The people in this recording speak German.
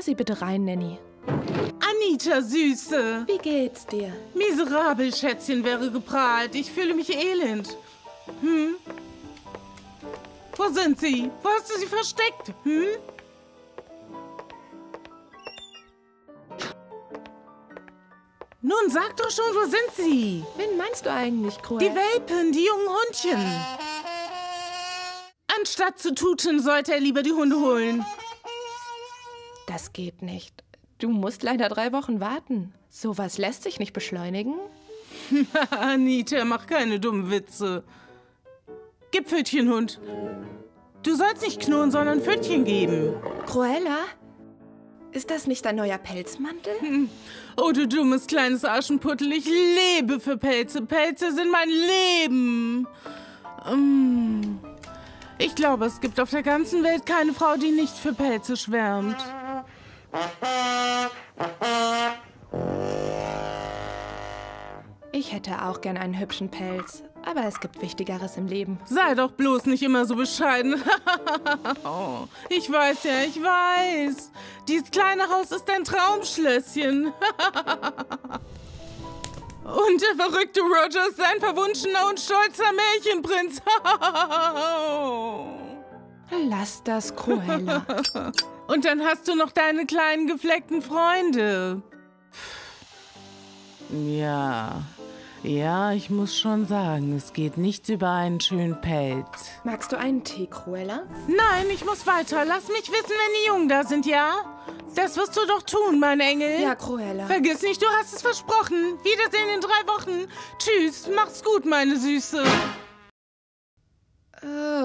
Lass sie bitte rein, Nanny. Anita, Süße. Wie geht's dir? Miserabel, Schätzchen, wäre geprahlt. Ich fühle mich elend. Hm? Wo sind sie? Wo hast du sie versteckt? Hm? Nun sag doch schon, wo sind sie? Wen meinst du eigentlich, Cruel? Die Welpen, die jungen Hundchen. Anstatt zu tuten, sollte er lieber die Hunde holen. Das geht nicht. Du musst leider drei Wochen warten. Sowas lässt sich nicht beschleunigen. Anita, mach keine dummen Witze. Gib Pfötchen, Hund. Du sollst nicht knurren, sondern Pfötchen geben. Cruella? Ist das nicht dein neuer Pelzmantel? Oh, du dummes kleines Aschenputtel. Ich lebe für Pelze. Pelze sind mein Leben. Mm. Ich glaube, es gibt auf der ganzen Welt keine Frau, die nicht für Pelze schwärmt. Ich hätte auch gern einen hübschen Pelz. Aber es gibt Wichtigeres im Leben. Sei doch bloß nicht immer so bescheiden. oh, ich weiß ja, ich weiß. Dieses kleine Haus ist ein Traumschlösschen. und der verrückte Roger ist ein verwunschener und stolzer Märchenprinz. Lass das, Cruella. und dann hast du noch deine kleinen gefleckten Freunde. Ja, ja, ich muss schon sagen, es geht nichts über einen schönen Pelz. Magst du einen Tee, Cruella? Nein, ich muss weiter. Lass mich wissen, wenn die Jungen da sind, ja? Das wirst du doch tun, mein Engel. Ja, Cruella. Vergiss nicht, du hast es versprochen. Wiedersehen in drei Wochen. Tschüss, mach's gut, meine Süße. Oh.